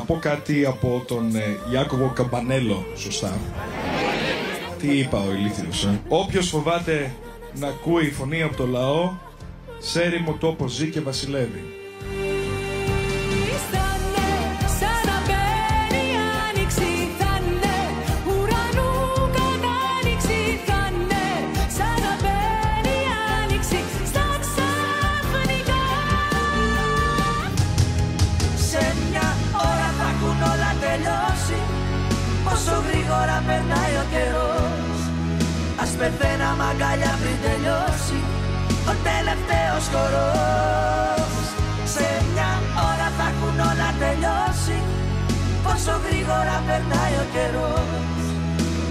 πω κάτι από τον ε, Ιάκωβο Καμπανέλο, σωστά. Τι είπα ο ηλίθιος, ε; Όποιος φοβάται να ακούει φωνή από το λαό, σε έρημο τόπο ζει και βασιλεύει. Περνάει ο καιρός. Ας πεθαίναμε αγκαλιά πριν τελειώσει Ο τελευταίος χορός. Σε μια ώρα θα έχουν όλα τελειώσει. Πόσο γρήγορα περνάει ο καιρός.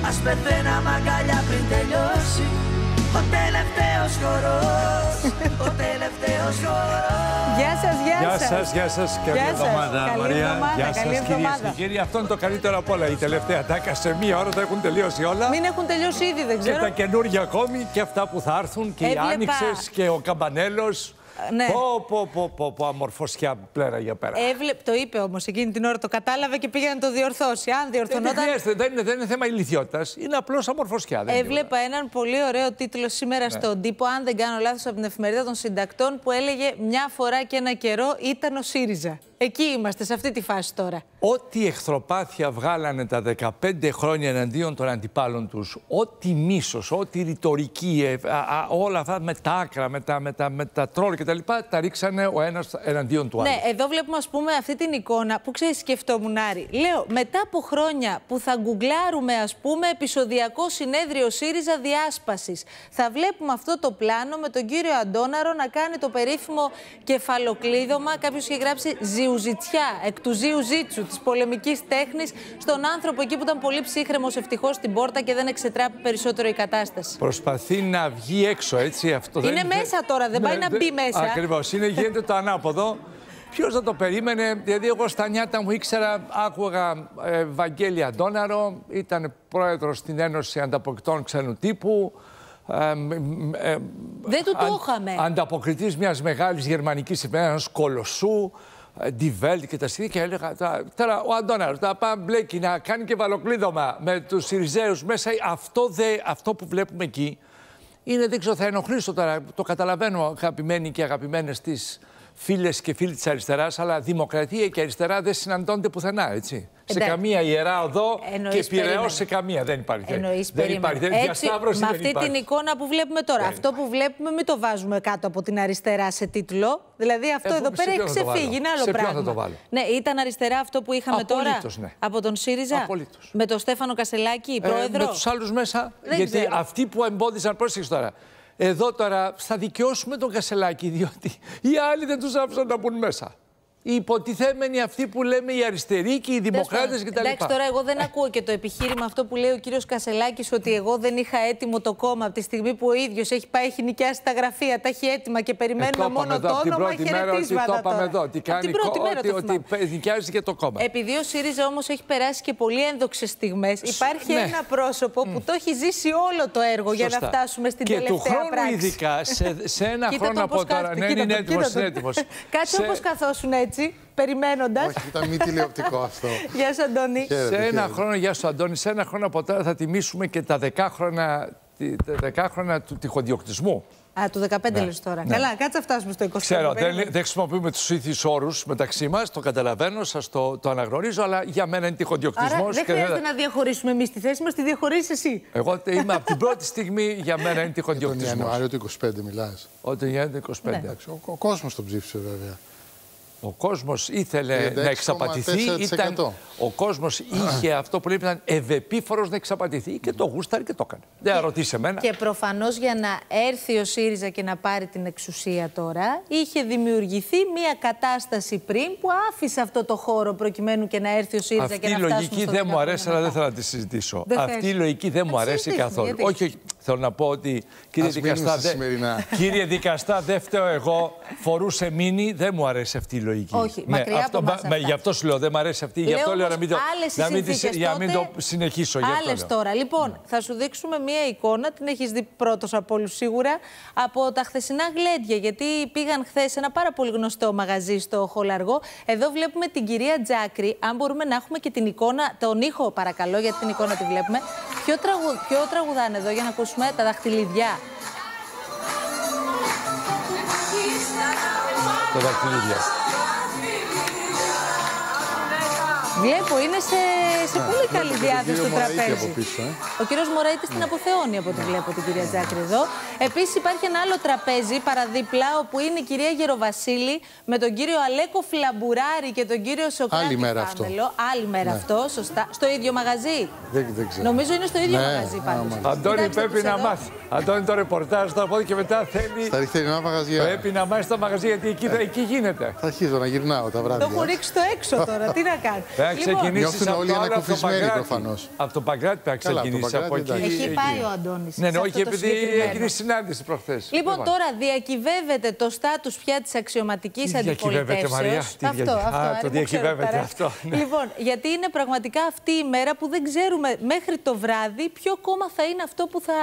Ας πεθαίναμε αγκαλιά πριν τελειώσει Ο τελευταίος χορός Ο τελευταίος χορός Γεια σας, γεια Γεια σας. σας, γεια σας. Καλή Γεια σας. εβδομάδα, Καλή Μαρία. εβδομάδα, Γεια σας, καλή κυρίες εβδομάδα. και κύριοι. Αυτό είναι το καλύτερο απ' όλα. Η τελευταία τάκα σε μία ώρα θα έχουν τελειώσει όλα. Μην έχουν τελειώσει ήδη, δεν Και ξέρω. τα καινούργια ακόμη και αυτά που θα έρθουν και οι Έβλεπα- άνοιξες και ο καμπανέλος. Ναι. Πω, πω, πω, πω, πω, αμορφωσιά πλέρα για πέρα. Έβλεπ, το είπε όμως εκείνη την ώρα, το κατάλαβε και πήγε να το διορθώσει. Αν δεν, διορθωνόταν. δεν χρειάζεται, δεν είναι, δεν είναι θέμα ηλικιότητας. Είναι απλώς αμορφωσιά. δεν είναι Έβλεπα έναν πολύ ωραίο τίτλο σήμερα Ναι. στον τύπο, αν δεν κάνω λάθος, από την εφημερίδα των συντακτών, που έλεγε «Μια φορά και ένα καιρό ήταν ο ΣΥΡΙΖΑ». Εκεί είμαστε, σε αυτή τη φάση τώρα. Ό,τι εχθροπάθεια βγάλανε τα 15 χρόνια εναντίον των αντιπάλων τους, ό,τι μίσος, ό,τι ρητορική, ε, α, α, όλα αυτά με τα άκρα, με τα, με τα, με τα τρόλ κτλ. Τα, τα ρίξανε ο ένας εναντίον του άλλου. Ναι, εδώ βλέπουμε ας πούμε αυτή την εικόνα που ξέρεις σκεφτόμουν Άρη. Λέω, μετά από χρόνια που θα γκουγκλάρουμε ας πούμε επεισοδιακό συνέδριο ΣΥΡΙΖΑ διάσπασης, θα βλέπουμε αυτό το πλάνο με τον κύριο Αντώναρο να κάνει το περίφημο κεφαλοκλείδωμα. Κάποιος είχε γράψει ζιουζιτσιά, εκ του ζιουζίτσου, της πολεμικής τέχνης, στον άνθρωπο εκεί που ήταν πολύ ψύχρεμος ευτυχώς στην πόρτα και δεν εξετράπει περισσότερο η κατάσταση. Προσπαθεί να βγει έξω, έτσι. Αυτό Είναι μέσα τώρα, δεν πάει να μπει μέσα. Ακριβώς. Είναι γίνεται το ανάποδο. Ποιος θα το περίμενε, δηλαδή, εγώ στα νιάτα μου ήξερα, άκουγα ε, Βαγγέλη Αντώναρο, ήταν πρόεδρος στην Ένωση Ανταποκριτών Ξένου Τύπου. Ε, μ, μ, ε, Δεν του το αν- είχαμε. Ανταποκριτής μιας μεγάλης γερμανικής εφημερίδας, ενός κολοσσού, ε, Die Welt και τα σχετικά και έλεγα τώρα, τώρα ο Αντώναρος θα πάει μπλέκει να κάνει και βαλοκλείδωμα με τους Σιριζέους μέσα. Αυτό, δε, αυτό που βλέπουμε εκεί είναι, δεν ξέρω, θα ενοχλήσω τώρα, το καταλαβαίνω αγαπημένοι και αγαπημένες τις φίλες και φίλοι της αριστεράς, αλλά δημοκρατία και αριστερά δεν συναντώνται πουθενά, έτσι. Σε Εντάξει. καμία ιερά οδό Εννοείς και πειραιώς περίμενε. σε καμία δεν υπάρχει. Εννοείς, δεν περίμενε. υπάρχει. Δεν, Έτσι, διασταύρωση με δεν αυτή υπάρχει. την εικόνα που βλέπουμε τώρα. Ναι. Αυτό που βλέπουμε μην το βάζουμε κάτω από την αριστερά σε τίτλο. Δηλαδή αυτό Ε, εδώ σε πέρα έχει ποιον θα το ξεφύγει. βάλω; Είναι άλλο Σε ποιον πράγμα. θα το βάλω; Ναι, ήταν αριστερά αυτό που είχαμε Απολύτως, τώρα ναι. από τον ΣΥΡΙΖΑ; Απολύτως. Με τον Στέφανο Κασελάκη, Ε, πρόεδρο; με τους άλλους μέσα. Δεν γιατί ξέρω. αυτοί που εμπόδισαν, πρόσεξε τώρα. Εδώ τώρα θα δικαιώσουμε τον Κασελάκη, διότι οι άλλοι δεν τους άφησαν να μπουν μέσα. Οι υποτιθέμενοι αυτοί που λέμε οι αριστεροί και οι δημοκράτες κτλ. Εντάξει, τώρα εγώ δεν ακούω και το επιχείρημα αυτό που λέει ο κύριος Κασελάκης ότι εγώ δεν είχα έτοιμο το κόμμα από τη στιγμή που ο ίδιος έχει πάει, έχει νοικιάσει τα γραφεία, τα έχει έτοιμα και Ε, περιμένουμε το είπαμε μόνο εδώ το από την όνομα. πρώτη μέρα ότι το χαιρετίσματα είπαμε τώρα. εδώ. Ότι Από κάνει την πρώτη κο- μέρα ότι, το ότι θυμάμαι. νοικιάζει και το κόμμα. Επειδή ο ΣΥΡΙΖΑ όμως έχει περάσει και πολύ ένδοξες στιγμές, υπάρχει ναι. ένα πρόσωπο που το έχει ζήσει όλο το έργο για να Σωστά. φτάσουμε στην και τελευταία του χρόνου πράξη. ειδικά, σε, σε ένα Κοίτα χρόνο τον από πώς τώρα. κάθεται, Ναι, κοίτα είναι τον, έτοιμος, κοίτα είναι τον. έτοιμος. Κάτσε όπως καθόσουν έτσι, περιμένοντας. Όχι, ήταν μη τηλεοπτικό αυτό. Γεια σου, Αντώνη. Χαίρετε, Σε ένα χαίρετε. χρόνο, γεια σου Αντώνη, σε ένα χρόνο από τώρα θα τιμήσουμε και τα δεκάχρονα, τη- τα δεκάχρονα του τυχοδιοκτισμού. Α, του 15 λες τώρα. Καλά, κάτσε να φτάσουμε στο 20. Ναι. Ξέρω, δεν, δεν χρησιμοποιούμε τους ίδιους όρους μεταξύ μας, το καταλαβαίνω, σας το, το αναγνωρίζω, αλλά για μένα είναι τυχοδιοκτισμό. Άρα δεν χρειάζεται να διαχωρίσουμε εμείς τη θέση μας, τη διαχωρίσει εσύ. Εγώ είμαι από την πρώτη στιγμή για μένα είναι Τον τυχοδιοκτισμό. Ιανουάριο του 25 μιλάς. Όταν γίνεται 25. Ναι. Εντάξει, Ο, ο κόσμος τον ψήφισε βέβαια. Ο κόσμος ήθελε 36,4%. να εξαπατηθεί. Ήταν, ο κόσμος είχε αυτό που λέει ήταν ευεπίφορος να εξαπατηθεί και το γούσταρε και το έκανε. Δεν ρωτήσε εμένα. Και προφανώς για να έρθει ο ΣΥΡΙΖΑ και να πάρει την εξουσία τώρα, είχε δημιουργηθεί μια κατάσταση πριν που άφησε αυτό το χώρο προκειμένου και να έρθει ο ΣΥΡΙΖΑ Αυτή και η να φτάσουμε λογική στο δεν μου 15 αρέσει, αλλά δεν μετά. θέλω να τη συζητήσω. Δεν Αυτή θες. η λογική δεν Θα μου τη αρέσει συζητήσουμε, καθόλου. γιατί; Όχι, όχι. Θέλω να πω ότι, κύριε Ας μείνουμε Δικαστά, στα σημερινά. κύριε Δικαστά, δεν φταίω εγώ. Φορούσε μήνυ, δεν μου αρέσει αυτή η λογική. Όχι, μακριά από αυτό, μας μα- αυτά. Γι' αυτό σου λέω, δεν μου αρέσει αυτή. Γι' αυτό λέω να μην το, άλλες οι να μην, τη- συνθήκες για να μην το τότε, συνεχίσω. γι' αυτό Άλλες λέω. τώρα. Λοιπόν, θα σου δείξουμε μία εικόνα, την έχεις δει πρώτος από όλους σίγουρα, από τα χθεσινά γλέντια, γιατί πήγαν χθες σε ένα πάρα πολύ γνωστό μαγαζί στο Χολαργό. Εδώ βλέπουμε την κυρία Τζάκρη. Αν μπορούμε να έχουμε και την εικόνα, τον ήχο παρακαλώ, γιατί την εικόνα τη βλέπουμε. Ποιο, τραγου, ποιο τραγουδάνε εδώ για να ακούσουμε τα δαχτυλίδια. Τα δαχτυλίδια. Βλέπω, είναι σε, σε πολύ καλή τον διάθεση κύριο το Μωραήτη τραπέζι. από πίσω, ε. Ο κύριο Μωραήτη την αποθεώνει από ό,τι βλέπω την κυρία Τζάκρη εδώ. Επίση υπάρχει ένα άλλο τραπέζι παραδίπλα όπου είναι η κυρία Γεροβασίλη με τον κύριο Αλέκο Φλαμπουράρη και τον κύριο Σοκράτη Άλλη μέρα αυτό. Φάμελο. Άλλη μέρα αυτό, σωστά. Στο ίδιο μαγαζί. Δεν, δεν ξέρω. Νομίζω είναι στο ίδιο Ναι, μαγαζί πάντως. άμα. Αντώνη, Κοιτάξτε πρέπει τους να εδώ. μάθει. Αντώνη, το ρεπορτάζ θα πω και μετά θέλει. Στα νυχτερινά μαγαζιά. Πρέπει να μάθει τα μαγαζιά γιατί εκεί, εκεί γίνεται. Θα αρχίζω να γυρνάω τα Το βράδια. έχω ρίξει στο έξω τώρα. Τι να κάνω. Πρέπει να ξεκινήσεις Νιώθουν από όλοι το άλλο, από το ανακουφισμένοι Παγκράτη. προφανώς. Από το Παγκράτη πρέπει να Καλά, από το ξεκινήσεις. Από Παγκράτη, εκεί. Έχει εκεί. πάει ο Αντώνης. Ναι, ναι, όχι, επειδή έγινε συνάντηση προχθές. Λοιπόν, τώρα διακυβεύεται το στάτους πια της αξιωματικής Τι διακυβεύεται, αντιπολιτεύσεως. Μαρία, τι αυτό, δια- αυτό, Α, άρη το μου, διακυβεύεται ξέρω, αυτό, ναι. Λοιπόν, γιατί είναι πραγματικά αυτή η μέρα που δεν ξέρουμε μέχρι το βράδυ ποιο κόμμα θα είναι αυτό που θα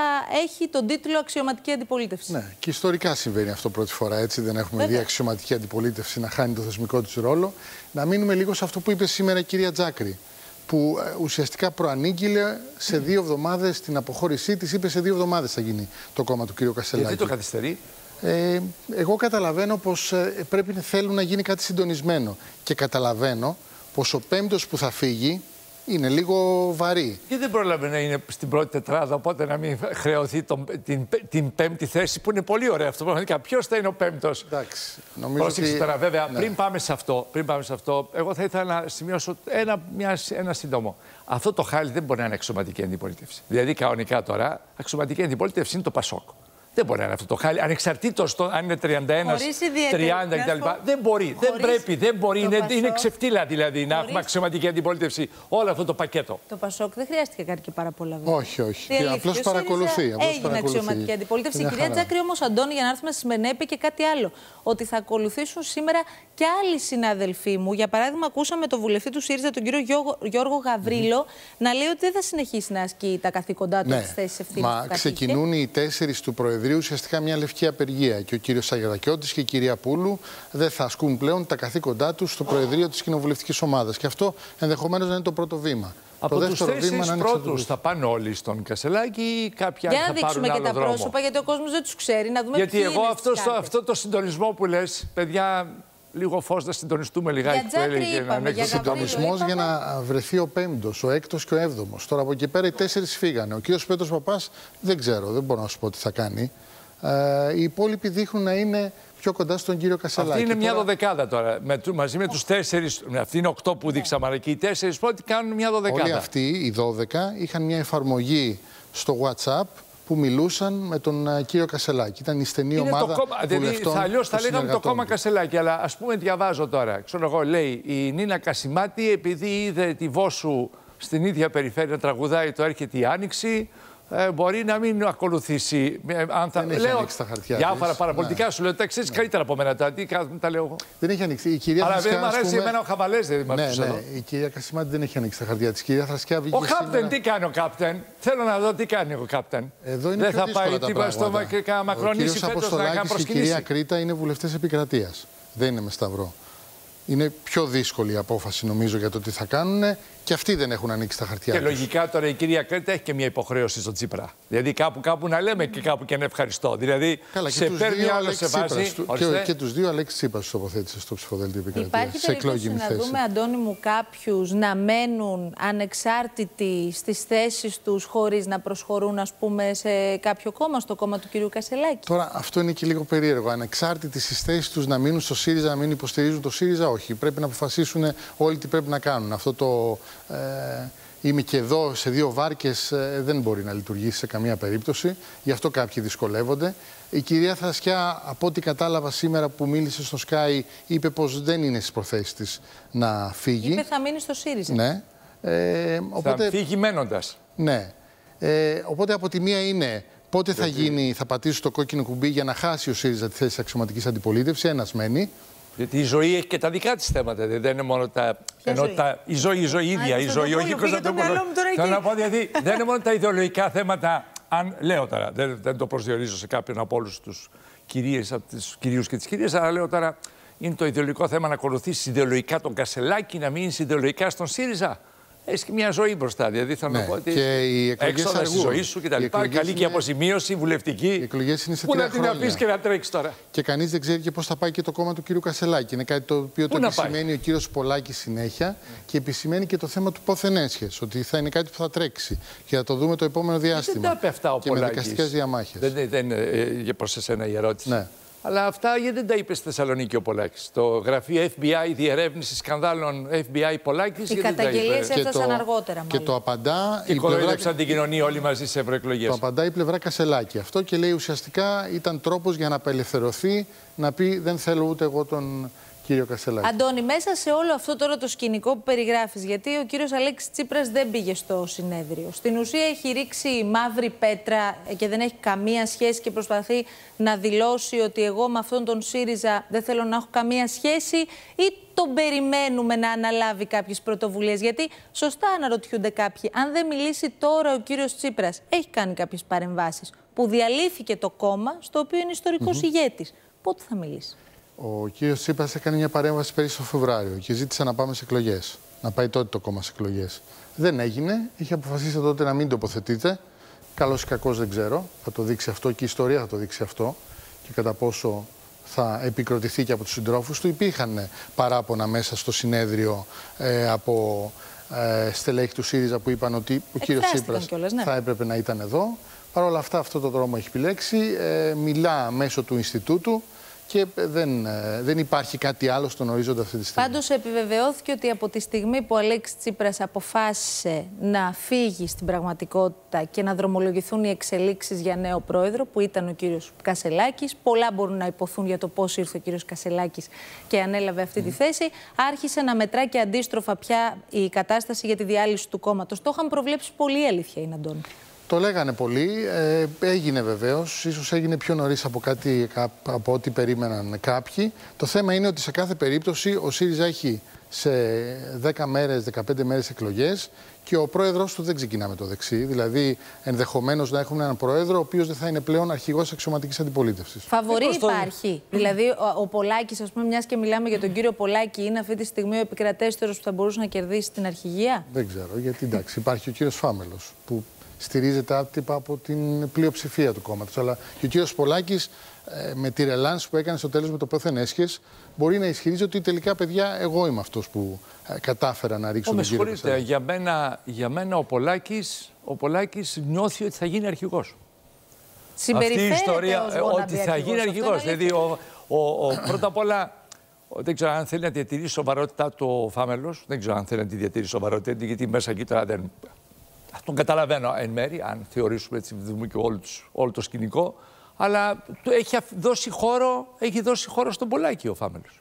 έχει τον τίτλο αξιωματική αντιπολίτευση. Ναι, και ιστορικά συμβαίνει αυτό πρώτη φορά έτσι. Δεν έχουμε Βέβαια. δει αξιωματική αντιπολίτευση να χάνει το θεσμικό της ρόλο. Να μείνουμε λίγο σε αυτό που είπες σήμερα η κυρία Τζάκρη. Που ε, ουσιαστικά προανήγγειλε σε δύο εβδομάδες την αποχώρησή της. Είπε σε δύο εβδομάδες θα γίνει το κόμμα του κ. Κασελάκη. Γιατί το καθυστερεί; Ε, εγώ καταλαβαίνω πως ε, πρέπει να θέλουν να γίνει κάτι συντονισμένο. Και καταλαβαίνω πως ο πέμπτος που θα φύγει είναι λίγο βαρύ. Γιατί δεν πρόλαβε να είναι στην πρώτη τετράδα, οπότε να μην χρεωθεί τον- την, την πέμπτη θέση που είναι πολύ ωραίο αυτό. Πραγματικά, ποιος θα είναι ο πέμπτος; Εντάξει, νομίζω Πρόσεξε ότι... τώρα, βέβαια, Ναι. πριν, πάμε σε αυτό, πριν πάμε σε αυτό, εγώ θα ήθελα να σημειώσω ένα, μια, ένα σύντομο. Αυτό το χάλι δεν μπορεί να είναι αξιωματική αντιπολίτευση. Δηλαδή, κανονικά τώρα, αξιωματική αντιπολίτευση είναι το Πασόκ. Δεν μπορεί να είναι αυτό το χάλι. Ανεξαρτήτως αν είναι 31, 30 Χωρίς ιδιαίτερη- να σου κτλ. πω, Δεν μπορεί, δεν χωρίς πρέπει, δεν μπορεί. το Είναι, Πασόκ, είναι ξεφτύλα δηλαδή να έχουμε χωρίς- αξιωματική αντιπολίτευση. Όλο αυτό το πακέτο. Το Πασόκ δεν χρειάστηκε κάτι και πάρα πολλά βέβαια. Όχι, όχι. Τι αλήθεια, Απλώς ο ΣΥΡΙΖΑ παρακολουθεί, απλώς Έγινε παρακολουθεί. αξιωματική αντιπολίτευση. Η Μια κυρία χαρά. Τζάκρη όμως, Αντώνη, για να έρθουμε στη σημερινή, είπε και κάτι άλλο. Ότι θα ακολουθήσουν σήμερα και άλλοι συναδελφοί μου. Για παράδειγμα, ακούσαμε τον βουλευτή του ΣΥΡΙΖΑ, τον κύριο Γιώργο, Γιώργο Γαβρίλο, να λέει ότι δεν θα συνεχίσει να ασκεί τα καθήκοντά του Ναι, τη θέση ευθύνης. μα ξεκινούν οι τέσσερις του Προεδρείου ουσιαστικά μια λευκή απεργία. Και ο κύριος Σαγερακιώτη και η κυρία Πούλου δεν θα ασκούν πλέον τα καθήκοντά τους στο Προεδρείο της Κοινοβουλευτικής Ομάδας. Και αυτό ενδεχομένως να είναι το πρώτο βήμα. Από το τους δεύτερο βήμα τέσσερι να είναι πρώτους εξατομικεύσει. θα πάνε όλοι στον Κασελάκη ή κάποιοι Για άλλοι να θα δείξουμε πάρουν και άλλο τα δρόμο; πρόσωπα, γιατί ο κόσμος δεν τους ξέρει. Να δούμε Γιατί ποιοι εγώ είναι αυτό, στις στο, κάρτες. αυτό το συντονισμό που λες, παιδιά, λίγο φως να συντονιστούμε λιγάκι. που Τζάκρη έλεγε είπαμε, ένα για έξω Γαβρίλο. συντονισμός. Συντονισμό για να βρεθεί ο πέμπτος, ο έκτος και ο έβδομος. Τώρα από εκεί πέρα οι τέσσερις φύγανε. Ο κύριος Πέτρος Παπάς δεν ξέρω, δεν μπορώ να σου πω τι θα κάνει. Ε, οι υπόλοιποι δείχνουν να είναι πιο κοντά στον κύριο Κασελάκη. Αυτή είναι μια Τώρα- δωδεκάδα τώρα. Με, του- μαζί με τους τέσσερις. Αυτή είναι οκτώ που δείξαμε, αλλά και οι τέσσερις πρώτοι κάνουν μια δωδεκάδα. Όλοι αυτοί, οι 12, είχαν μια εφαρμογή στο WhatsApp που μιλούσαν με τον ε, κύριο Κασελάκη. Ήταν η στενή Είναι ομάδα το κόμμα, δηλαδή, βουλευτών θα, αλλιώς θα των λέγαμε το συνεργατών κόμμα του. Κασελάκη, αλλά ας πούμε διαβάζω τώρα. Ξέρω εγώ, λέει η Νίνα Κασιμάτη, επειδή είδε τη Βόσου στην ίδια περιφέρεια να τραγουδάει το «Έρχεται η Άνοιξη», ε, μπορεί να μην ακολουθήσει. ε, αν θα, Δεν έχει λέω, ανοίξει τα χαρτιά Διάφορα της. παραπολιτικά Ναι. σου λέω, τα ξέρεις καλύτερα από μένα τα, τι κα- τα λέω εγώ. Δεν έχει ανοίξει. Η κυρία Αλλά δεν Θρασκιά, μου ας αρέσει πούμε- εμένα ο Χαβαλές, δεν είμαι Ναι, αυτός εδώ. ναι, η κυρία Κασιμάτη δεν έχει ανοίξει τα χαρτιά της. Η κυρία Θρασκιά βγήκε Ο Κάπτεν, σήμερα- τι κάνει ο Κάπτεν. Θέλω να δω τι κάνει ο Κάπτεν. Εδώ είναι δεν πιο θα δύσκολα πάει τα τίποτα στο πράγματα. μακρικά Ο μακρονίσει κύριος φέτος να κάνει Αποστολάκης και η κυρία προσκυνήσεις. Κρήτα είναι βουλευτές επικρατείας. Δεν είναι με σταυρό. Είναι πιο δύσκολη η απόφαση νομίζω για το τι θα κάνουν και αυτοί δεν έχουν ανοίξει τα χαρτιά Και τους. λογικά τώρα η κυρία Κρέτα έχει και μια υποχρέωση στο Τσίπρα. Δηλαδή κάπου κάπου να λέμε και κάπου και ένα ευχαριστώ. Δηλαδή Καλά, και σε τους παίρνει δύο άλλο Αλέξης σε βάζει. Τσίπρας του- Ορίστε. Και, και τους δύο Αλέξης Τσίπρας τους τοποθέτησε στο ψηφοδέλτιο επικρατείας. Υπάρχει σε περίπτωση εκλογική να θέση. δούμε, Αντώνη μου, κάποιους να μένουν ανεξάρτητοι στις θέσεις τους χωρίς να προσχωρούν, ας πούμε, σε κάποιο κόμμα, στο κόμμα του κυρίου Κασελάκη; Τώρα αυτό είναι και λίγο περίεργο. Ανεξάρτητοι στις θέσεις τους να μείνουν στο ΣΥΡΙΖΑ, να μην υποστηρίζουν το ΣΥΡΙΖΑ, όχι. Πρέπει να αποφασίσουν όλοι τι πρέπει να κάνουν. Αυτό το ε, είμαι και εδώ σε δύο βάρκες δεν μπορεί να λειτουργήσει σε καμία περίπτωση. Γι' αυτό κάποιοι δυσκολεύονται. Η κυρία Θρασκιά, από ό,τι κατάλαβα σήμερα που μίλησε στο Sky, είπε πως δεν είναι στις προθέσεις της να φύγει. Είπε θα μείνει στο ΣΥΡΙΖΑ. Ναι. Ε, Θα οπότε, φύγει μένοντας. ναι. Ε, οπότε από τη μία είναι Πότε θα γίνει, θα πατήσει το κόκκινο κουμπί για να χάσει ο ΣΥΡΙΖΑ τη θέση αξιωματικής αντιπολίτευσης. Ένας μένει. Γιατί η ζωή έχει και τα δικά της θέματα. δηλαδή Δεν είναι μόνο τα. ενώ ζωή; τα η ζωή, η ζωή ίδια. η η ζωή, όχι Κωνσταντοπούλου, πήγε το Κωνσταντοπούλου. μυαλό μου τώρα Θέλω εκεί. να πω γιατί δεν είναι μόνο τα ιδεολογικά θέματα. Αν λέω τώρα, δεν, δεν το προσδιορίζω σε κάποιον από όλους τους κυρίους και τις κυρίες, αλλά λέω τώρα είναι το ιδεολογικό θέμα να ακολουθήσει ιδεολογικά τον Κασελάκη, να μείνεις ιδεολογικά στον ΣΥΡΙΖΑ. Έχεις και μια ζωή μπροστά. Δηλαδή θέλω Ναι, να πω ότι. και οι εκλογές έξοδα στη αργούν. ζωής σου Οι κτλ. εκλογές Καλή και είναι- αποζημίωση, βουλευτική. Οι εκλογές είναι σε Πού τρία να την χρόνια. αφήσεις και να τρέξεις τώρα; Και κανείς δεν ξέρει και πώς θα πάει και το κόμμα του κύριου Κασελάκη. Είναι κάτι το οποίο το να πάει; επισημαίνει ο κύριος Πολάκης συνέχεια και επισημαίνει και το θέμα του πόθεν έσχες, Ότι θα είναι κάτι που θα τρέξει και θα το δούμε το επόμενο Δεν διάστημα. τα είπε αυτά ο και με Πολάκης. δικαστικέ διαμάχες. Δεν, δεν είναι ε, για προς εσένα η ερώτηση. Ναι. Αλλά αυτά γιατί δεν τα είπε στη Θεσσαλονίκη ο Πολάκης; Το γραφείο FBI διερεύνηση σκανδάλων FBI Πολάκης Οι γιατί δεν τα καταγγελίες είπε; έφτασαν αργότερα, και μάλλον. το απαντά Και η πλευρά, κοροϊδέψαν την κοινωνία όλοι μαζί σε ευρωεκλογές. το απαντά η πλευρά Κασελάκη. Αυτό και λέει ουσιαστικά ήταν τρόπος για να απελευθερωθεί να πει δεν θέλω ούτε εγώ τον κύριο Κασελάκη. Αντώνη, μέσα σε όλο αυτό τώρα το σκηνικό που περιγράφεις, γιατί ο κύριος Αλέξης Τσίπρας δεν πήγε στο συνέδριο. Στην ουσία έχει ρίξει μαύρη πέτρα και δεν έχει καμία σχέση και προσπαθεί να δηλώσει ότι εγώ με αυτόν τον ΣΥΡΙΖΑ δεν θέλω να έχω καμία σχέση ή τον περιμένουμε να αναλάβει κάποιες πρωτοβουλίες. Γιατί σωστά αναρωτιούνται κάποιοι, αν δεν μιλήσει τώρα ο κύριος Τσίπρας, έχει κάνει κάποιες παρεμβάσεις που διαλύθηκε το κόμμα στο οποίο είναι ιστορικός ηγέτης. Πότε θα μιλήσει; Ο κύριος Τσίπρας έκανε μια παρέμβαση πέρυσι το Φεβράριο και ζήτησε να πάμε σε εκλογές. Να πάει τότε το κόμμα σε εκλογές. Δεν έγινε. Είχε αποφασίσει τότε να μην τοποθετείται. Καλός ή κακός δεν ξέρω. Θα το δείξει αυτό και η ιστορία θα το δείξει αυτό. Και κατά πόσο θα επικροτηθεί και από τους συντρόφους του. Υπήρχαν παράπονα μέσα στο συνέδριο ε, από ε, στελέχη του ΣΥΡΙΖΑ που είπαν ότι ο κύριος Εκφράστηκαν Τσίπρας κιόλας, ναι. θα έπρεπε να ήταν εδώ. Παρ' όλα αυτά αυτό το δρόμο έχει επιλέξει. Ε, μιλά μέσω του Ινστιτούτου και δεν, ε, δεν υπάρχει κάτι άλλο στον ορίζοντα αυτή τη στιγμή. Πάντως επιβεβαιώθηκε ότι από τη στιγμή που ο Αλέξης Τσίπρας αποφάσισε να φύγει στην πραγματικότητα και να δρομολογηθούν οι εξελίξεις για νέο πρόεδρο, που ήταν ο κύριος Κασελάκης, πολλά μπορούν να υποθούν για το πώς ήρθε ο κύριος Κασελάκης και ανέλαβε αυτή τη θέση, άρχισε να μετρά και αντίστροφα πια η κατάσταση για τη διάλυση του κόμματος. Το είχαν προβλέψει πολύ η αλήθεια είναι, Αντώνη. Το λέγανε πολλοί. Ε, έγινε βεβαίως. σω έγινε πιο νωρίς από, κάτι, κά- από ό,τι περίμεναν κάποιοι. Το θέμα είναι ότι σε κάθε περίπτωση ο ΣΥΡΙΖΑ έχει σε 10 μέρες, 15 μέρες εκλογές και ο πρόεδρος του δεν ξεκινά με το δεξί. Δηλαδή, ενδεχομένως να έχουμε έναν πρόεδρο ο οποίος δεν θα είναι πλέον αρχηγός αξιωματικής αντιπολίτευσης. Φαβορή Μήπως το- υπάρχει. Δηλαδή, ο, ο Πολάκης, ας πούμε, μιας και μιλάμε για τον κύριο Πολάκη, είναι αυτή τη στιγμή ο επικρατέστερος που θα μπορούσε να κερδίσει την αρχηγία; Δεν ξέρω, γιατί εντάξει, υπάρχει ο κύριος Φάμελος που στηρίζεται άτυπα από την πλειοψηφία του κόμματος. Αλλά και ο κύριος Πολάκης, με τη ρελάνση που έκανε στο τέλος με το πόθεν έσχες, μπορεί να ισχυρίζει ότι τελικά, παιδιά, εγώ είμαι αυτός που ε, κατάφερα να ρίξω Ω, με τον κύριο συγχωρείτε, Κασελάκη. για μένα, για μένα ο Πολάκης, ο Πολάκης νιώθει ότι θα γίνει αρχηγός. Αυτή η Συμπεριφέρεται ιστορία ως ε, wannabe ότι θα γίνει αρχηγός. Αυτό αρχηγός. είναι Δηλαδή, ο, ο, ο, πρώτα απ' όλα, ο- δεν ξέρω αν θέλει να διατηρήσει σοβαρότητά του ο Φάμελος. Δεν ξέρω αν θέλει να τη διατηρήσει σοβαρότητα, γιατί μέσα εκεί τώρα δεν... Τον καταλαβαίνω εν μέρη, αν θεωρήσουμε έτσι, δούμε και όλο, τους- όλο το σκηνικό. Αλλά του έχει αφ- δώσει χώρο, έχει δώσει χώρο στον Πολάκη ο Φάμελος.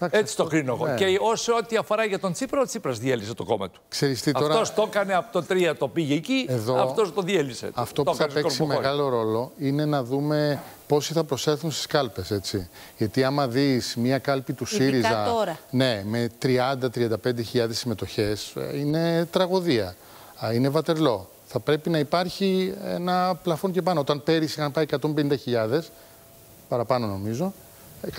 Εντάξει, Έτσι το αυτό- κρίνω εγώ. ναι. Και όσο ό,τι αφορά για τον Τσίπρα, ο Τσίπρας διέλυσε το κόμμα του. Ξέρεις τι, τώρα- Αυτός το έκανε από το 3, το πήγε εκεί, Εδώ, αυτός το διέλυσε. Αυτό το που θα έκανε παίξει σκορποχώρη. μεγάλο ρόλο είναι να δούμε πόσοι θα προσέλθουν στις κάλπες. Γιατί άμα δεις μια κάλπη του Ειδικά ΣΥΡΙΖΑ. τώρα. Ναι, με 30-35 χιλιάδες συμμετοχές, είναι τραγωδία. Α, Είναι βατερλό. Θα πρέπει να υπάρχει ένα πλαφόν και πάνω. Όταν πέρυσι είχαν πάει 150.000, παραπάνω νομίζω,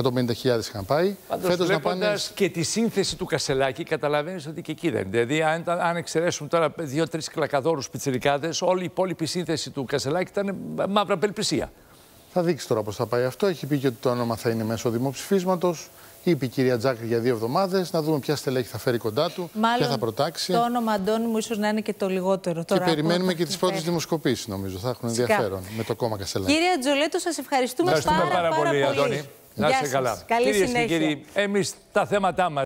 150.000 είχαν πάει. Πάντως, Φέτος να πάνε βλέποντας και τη σύνθεση του Κασελάκη, καταλαβαίνεις ότι και εκεί δεν είναι. Δηλαδή, αν, ήταν- αν εξαιρέσουμε τώρα δύο-τρεις κλακαδόρους πιτσιρικάδες, όλη η υπόλοιπη σύνθεση του Κασελάκη ήταν μαύρα απελπισία. Θα δείξει τώρα πώς θα πάει αυτό. Έχει πει και ότι το όνομα θα είναι μέσω δημοψηφίσματος. Είπε η κυρία Τζάκρη για δύο εβδομάδες. Να δούμε ποια στελέχη θα φέρει κοντά του, ποια θα προτάξει. το όνομα Αντώνη μου ίσως να είναι και το λιγότερο. Και Τώρα, από περιμένουμε ό,τι και τις έχει πρώτες φέρει. δημοσκοπήσεις, νομίζω. Θα έχουν Φυσικά. ενδιαφέρον με το κόμμα Κασελάκη. Κύριε Τζολέτο, σας ευχαριστούμε, Ευχαριστούμε πάρα, πολύ, πολύ. Αντώνη. Να Γεια είστε σας. καλά. Καλή Κυρίες και συνέχεια. κύριοι, εμείς τα θέματά μας